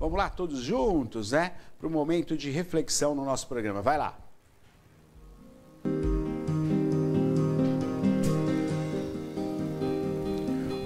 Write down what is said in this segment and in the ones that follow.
Vamos lá, todos juntos, né? Para um momento de reflexão no nosso programa. Vai lá.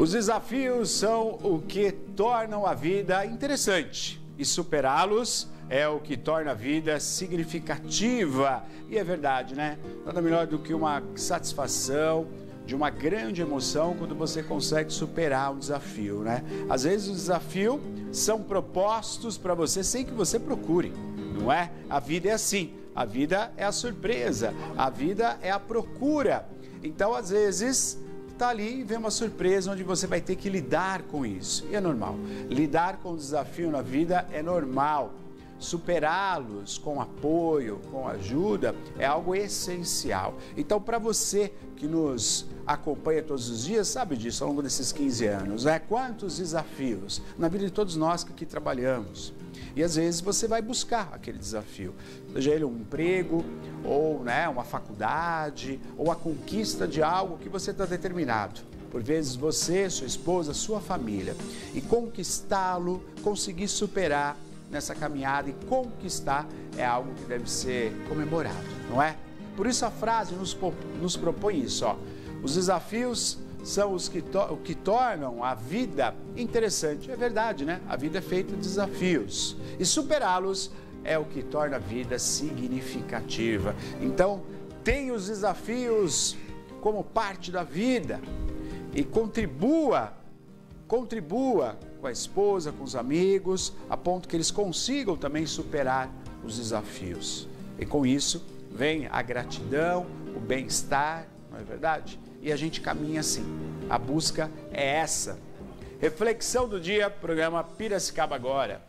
Os desafios são o que tornam a vida interessante e superá-los é o que torna a vida significativa. E é verdade, né? Nada melhor do que uma satisfação, de uma grande emoção quando você consegue superar um desafio, né? Às vezes os desafios são propostos para você sem que você procure, não é? A vida é assim, a vida é a surpresa, a vida é a procura. Então, às vezes, está ali e vem uma surpresa onde você vai ter que lidar com isso. E é normal. Lidar com o desafio na vida é normal. Superá-los com apoio, com ajuda, é algo essencial. Então, para você que nos acompanha todos os dias, sabe disso ao longo desses 15 anos, né? Quantos desafios na vida de todos nós que aqui trabalhamos. E às vezes você vai buscar aquele desafio, seja ele um emprego, ou né, uma faculdade, ou a conquista de algo que você está determinado. Por vezes você, sua esposa, sua família. E conquistá-lo, conseguir superar nessa caminhada e conquistar é algo que deve ser comemorado, não é? Por isso a frase nos, nos propõe isso, ó. Os desafios são os que, to que tornam a vida interessante. É verdade, né? A vida é feita de desafios. E superá-los é o que torna a vida significativa. Então, tenha os desafios como parte da vida e contribua, contribua com a esposa, com os amigos, a ponto que eles consigam também superar os desafios. E com isso vem a gratidão, o bem-estar, não é verdade? E a gente caminha assim. A busca é essa. Reflexão do dia, programa Piracicaba Agora.